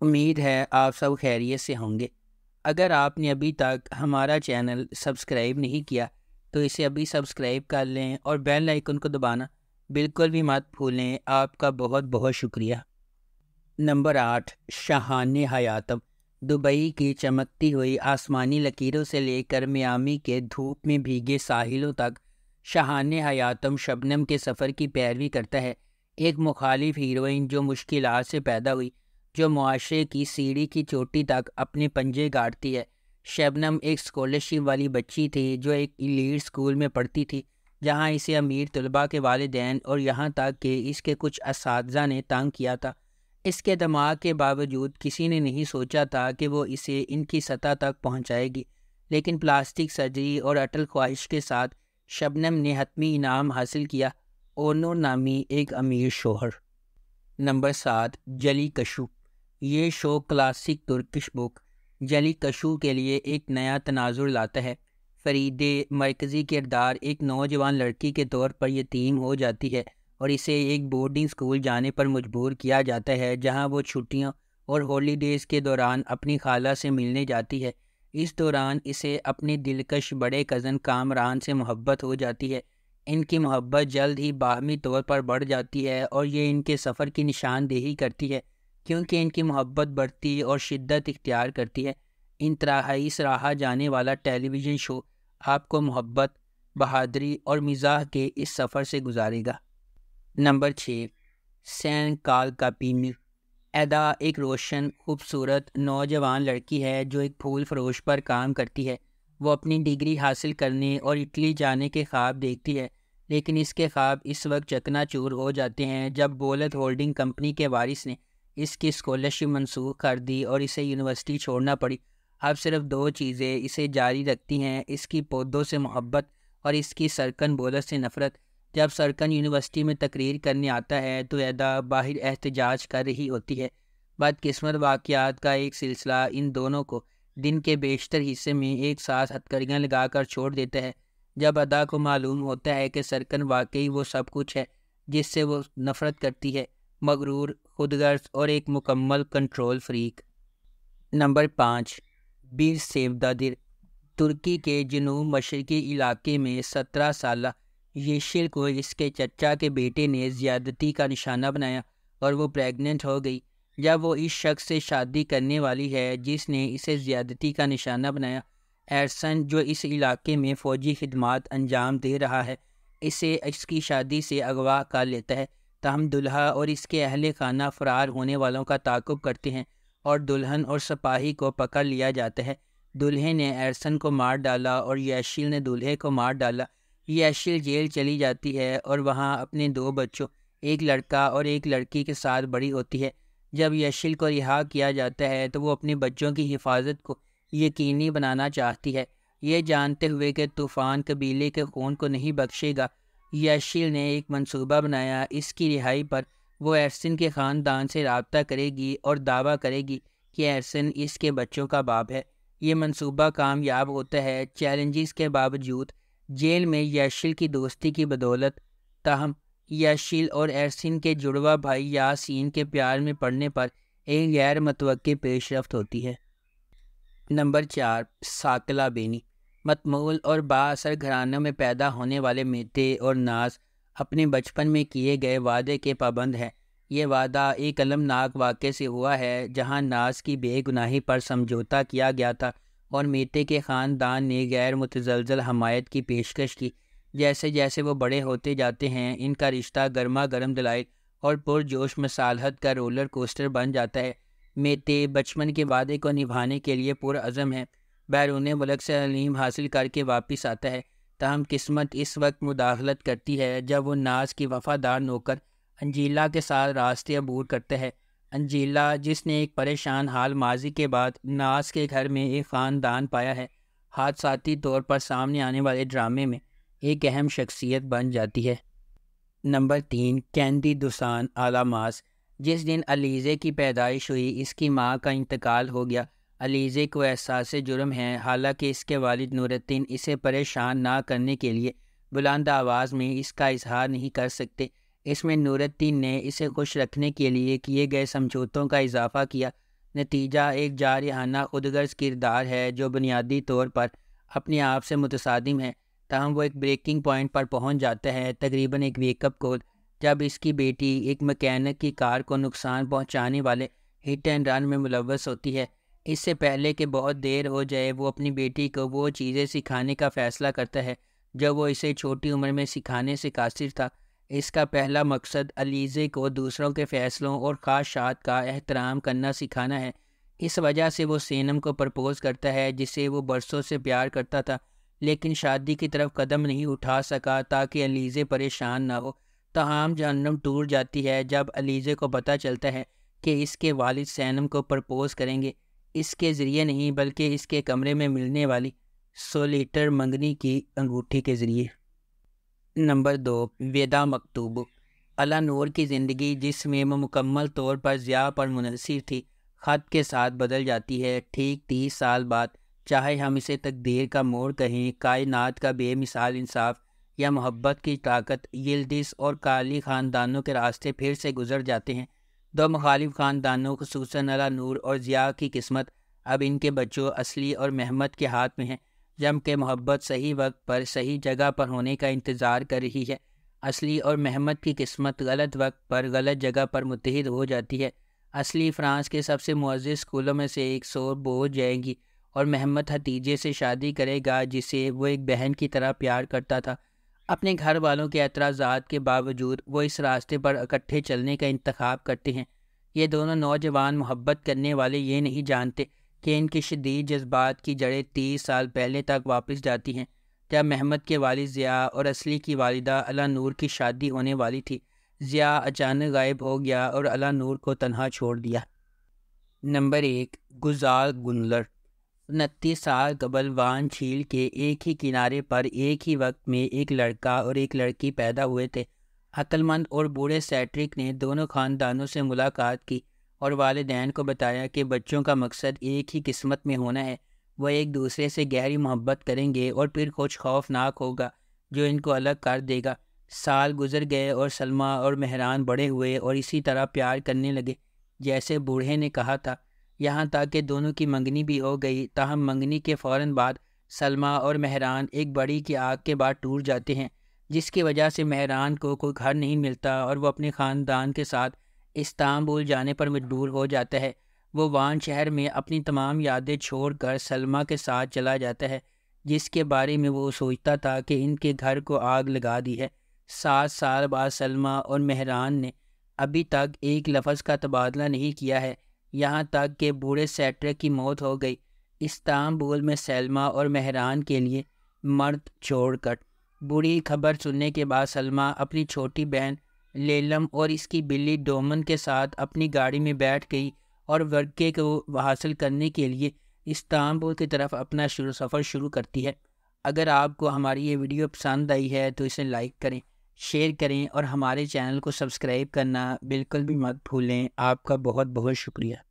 उम्मीद है आप सब खैरियत से होंगे। अगर आपने अभी तक हमारा चैनल सब्सक्राइब नहीं किया तो इसे अभी सब्सक्राइब कर लें और बेल आइकन को दबाना बिल्कुल भी मत भूलें। आपका बहुत बहुत शुक्रिया। नंबर आठ, शाहान हयातम। दुबई की चमकती हुई आसमानी लकीरों से लेकर मियामी के धूप में भीगे साहिलों तक, शाहान हयातम शबनम के सफ़र की पैरवी करता है। एक मुखालिफ हीरोइन जो मुश्किल से पैदा हुई जो मुआरे की सीढ़ी की चोटी तक अपने पंजे गाड़ती है। शबनम एक स्कॉलरशिप वाली बच्ची थी, जो एक लीड स्कूल में पढ़ती थी, जहाँ इसे अमीर तलबा के वालदेन और यहाँ तक कि इसके कुछ इस ने तंग किया था। इसके दिमाग के बावजूद किसी ने नहीं सोचा था कि वो इसे इनकी सतह तक पहुँचाएगी, लेकिन प्लास्टिक सर्जरी और अटल ख्वाहिश के साथ शबनम ने हतमी इनाम हासिल किया। ओनो नामी एक अमीर शोहर। नंबर सात जली कशु ये शो क्लासिक तुर्किश बुक जली कशु के लिए एक नया तनाजुर लाता है। फरीदे मरकज़ी किरदार एक नौजवान लड़की के तौर पर यतीम हो जाती है और इसे एक बोर्डिंग स्कूल जाने पर मजबूर किया जाता है, जहाँ वो छुट्टियों और हॉलीडेज़ के दौरान अपनी खाला से मिलने जाती है। इस दौरान इसे अपने दिलकश बड़े कज़न कामरान से मोहब्बत हो जाती है। इनकी मोहब्बत जल्द ही बाहमी तौर पर बढ़ जाती है और ये इनके सफ़र की निशानदेही करती है। क्योंकि इनकी मोहब्बत बढ़ती और शिद्दत इख्तियार करती है। इन तराही सराहा जाने वाला टेलीविज़न शो आपको मोहब्बत, बहादरी और मिजाह के इस सफ़र से गुजारेगा। नंबर छः सैन काल का पीनी एदा एक रोशन, खूबसूरत, नौजवान लड़की है जो एक फूल फरोश पर काम करती है। वो अपनी डिग्री हासिल करने और इटली जाने के ख्वाब देखती है, लेकिन इसके ख्वाब इस वक्त चकनाचूर हो जाते हैं जब बोलत होल्डिंग कंपनी के वारिस ने इसकी स्कॉलरशिप मनसूख कर दी और इसे यूनिवर्सिटी छोड़ना पड़ी। अब सिर्फ़ दो चीज़ें इसे जारी रखती हैं, इसकी पौधों से मोहब्बत और इसकी सरकन बोलत से नफ़रत। जब सरकन यूनिवर्सिटी में तकरीर करने आता है तो अदा बाहर एहतजाज कर रही होती है। बदकस्मत वाक़ात का एक सिलसिला इन दोनों को दिन के बेशतर हिस्से में एक साथ हथकड़ियाँ लगाकर छोड़ देता है। जब अदा को मालूम होता है कि सरकन वाकई वो सब कुछ है, जिससे वो नफ़रत करती है। मगरूर, खुदगर्ज और एक मुकम्मल कंट्रोल फ्रीक नंबर पाँच, बीर सेवदादिर तुर्की के जनूब मशरकी इलाके में सत्रह साल येशिल को इसके चचा के बेटे ने ज़्यादती का निशाना बनाया और वो प्रेग्नेंट हो गई। जब वो इस शख्स से शादी करने वाली है, जिसने इसे ज़्यादती का निशाना बनाया, एरसन, जो इस इलाके में फ़ौजी खदमात अंजाम दे रहा है, इसे इसकी शादी से अगवा कर लेता है। तहम दुल्हा और इसके अहल खाना फ़रार होने वालों का ताकुब करते हैं और दुल्हन और सपाही को पकड़ लिया जाता है। दुल्हे ने एरसन को मार डाला और यशिल ने दूल्हे को मार डाला। यशिल जेल चली जाती है और वहाँ अपने दो बच्चों, एक लड़का और एक लड़की के साथ बड़ी होती है। जब यशिल को रिहा किया जाता है तो वो अपने बच्चों की हिफाजत को यकीनी बनाना चाहती है। ये जानते हुए कि तूफ़ान कबीले के खून को नहीं बख्शेगा। यशिल ने एक मंसूबा बनाया, इसकी रिहाई पर वो एरसन के ख़ानदान से रबता करेगी और दावा करेगी कि एरसन इसके बच्चों का बाप है। ये मंसूबा कामयाब होता है, चैलेंजेस के बावजूद जेल में यशिल की दोस्ती की बदौलत। ताहम, यशिल और एरसिन के जुड़वा भाई यासीन के प्यार में पड़ने पर एक गैर मतवक़ पेशरफ होती है। नंबर चार, साकला बेनी। मतमूल और बासर घरानों में पैदा होने वाले मेते और नाज अपने बचपन में किए गए वादे के पाबंद हैं। ये वादा एक अलमनाक वाक़े से हुआ है, जहाँ नाज की बेगुनाही पर समझौता किया गया था और मीते के ख़ानदान ने गैर मुतजलजल हमायत की पेशकश की। जैसे जैसे वो बड़े होते जाते हैं, इनका रिश्ता गर्मा गर्म दलाइल और पुरजोश मसालहत का रोलर कोस्टर बन जाता है। मेते बचपन के वादे को निभाने के लिए पुरज़म है। बैरून मुल्क से अलीम हासिल करके वापस आता है। तहम किस्मत इस वक्त मुदाखलत करती है, जब वो नाज की वफ़ादार नौकर अंजीला के साथ रास्ते अबूर करते हैं। अंजीला, जिसने एक परेशान हाल माजी के बाद नाज के घर में एक ख़ानदान पाया है, हादसाती तौर पर सामने आने वाले ड्रामे में एक अहम शख्सियत बन जाती है। नंबर तीन कैंदी दुसान आलामास जिस दिन अलीज़े की पैदाइश हुई, इसकी माँ का इंतकाल हो गया। अलीज़े को एहसास जुर्म है। हालाँकि इसके वालिद नूरद्दीन इसे परेशान ना करने के लिए बुलंद आवाज़ में इसका इजहार नहीं कर सकते। इसमें नूरद्दीन ने इसे खुश रखने के लिए किए गए समझौतों का इजाफा किया। नतीजा एक जारहाना खुदगर्ज किरदार है जो बुनियादी तौर पर अपने आप से मुतसादिम है। तहम वो एक ब्रेकिंग पॉइंट पर पहुँच जाता है, तकरीबन एक वेकअप कॉल जब इसकी बेटी एक मकैनिक की कार को नुकसान पहुँचाने वाले हिट एंड रन में मुलवस होती है। इससे पहले कि बहुत देर हो जाए, वो अपनी बेटी को वो चीज़ें सिखाने का फ़ैसला करता है। जब वो इसे छोटी उम्र में सिखाने से कासिर था, इसका पहला मकसद अलीज़े को दूसरों के फ़ैसलों और ख़ाशात का एहतराम करना सिखाना है। इस वजह से वो सेनम को प्रपोज़ करता है, जिसे वो बरसों से प्यार करता था, लेकिन शादी की तरफ़ कदम नहीं उठा सका ताकि अलीज़े परेशान ना हो। तमाम जहन्नम टूट जाती है जब अलीज़े को पता चलता है कि इसके वालिद सैनम को प्रपोज़ करेंगे। इसके ज़रिए नहीं, बल्कि इसके कमरे में मिलने वाली सोलीटर मंगनी की अंगूठी के ज़रिए। नंबर दो, वेदा मकतूब। अला नूर की ज़िंदगी, जिसमें मुकम्मल तौर पर ज़िया पर मुनसर थी, ख़त के साथ बदल जाती है। ठीक तीस साल बाद, चाहे हम इसे तकदीर का मोड़ कहें, कायनात का बेमिसाल इंसाफ या मोहब्बत की ताकत, यिल्दिस और काली ख़ानदानों के रास्ते फिर से गुजर जाते हैं। दो मुखालिफ ख़ानदानों खसूस अला नूर और ज़िया की किस्मत अब इनके बच्चों, असली और महमद के हाथ में है। जम के मोहब्बत सही वक्त पर, सही जगह पर होने का इंतज़ार कर रही है। असली और महमद की किस्मत गलत वक्त पर, गलत जगह पर मुतहद हो जाती है। असली फ्रांस के सबसे मुआज़ स्कूलों में से एक सौ बोझ जाएगी और महमद हतीजे से शादी करेगा, जिसे वो एक बहन की तरह प्यार करता था। अपने घर वालों के एतराज़ात के बावजूद वो इस रास्ते पर इकट्ठे चलने का इंतखब करते हैं। ये दोनों नौजवान मोहब्बत करने वाले ये नहीं जानते कि इनके शदीद जज्बात की जड़ें तीस साल पहले तक वापस जाती हैं, जब महमद के वाल ज़िया और असली की वालदा अला नूर की शादी होने वाली थी। ज़िया अचानक गायब हो गया और अला नूर को तनहा छोड़ दिया। नंबर एक गुजार गुनलर उनतीस साल कबल वान झील के एक ही किनारे पर एक ही वक्त में एक लड़का और एक लड़की पैदा हुए थे। अक्लमंद और बूढ़े सैट्रिक ने दोनों ख़ानदानों से मुलाकात की और वालदेन को बताया कि बच्चों का मकसद एक ही किस्मत में होना है। वह एक दूसरे से गहरी मोहब्बत करेंगे और फिर कुछ खौफनाक होगा जो इनको अलग कर देगा। साल गुजर गए और सलमा और मेहरान बड़े हुए और इसी तरह प्यार करने लगे, जैसे बूढ़े ने कहा था। यहाँ तक कि दोनों की मंगनी भी हो गई, ताहम मंगनी के फ़ौर बाद सलमा और मेहरान एक बड़ी की आग के बाद टूट जाते हैं, जिसकी वजह से मेहरान को कोई घर नहीं मिलता और वो अपने ख़ानदान के साथ इस्तांबुल जाने पर मजबूर हो जाता है। वो वान शहर में अपनी तमाम यादें छोड़कर सलमा के साथ चला जाता है, जिसके बारे में वो सोचता था कि इनके घर को आग लगा दी है। सात साल बाद सलमा और मेहरान ने अभी तक एक लफ्ज़ का तबादला नहीं किया है। यहाँ तक कि बूढ़े सेटर की मौत हो गई। इस्तांबुल में सलमा और मेहरान के लिए मर्द छोड़कर। बुरी खबर सुनने के बाद सलमा अपनी छोटी बहन लेलम और इसकी बिल्ली डोमन के साथ अपनी गाड़ी में बैठ गई और वर्के को हासिल करने के लिए इस्तांबुल की तरफ़ अपना शुरू सफ़र शुरू करती है। अगर आपको हमारी ये वीडियो पसंद आई है तो इसे लाइक करें। शेयर करें और हमारे चैनल को सब्सक्राइब करना बिल्कुल भी मत भूलें। आपका बहुत बहुत शुक्रिया।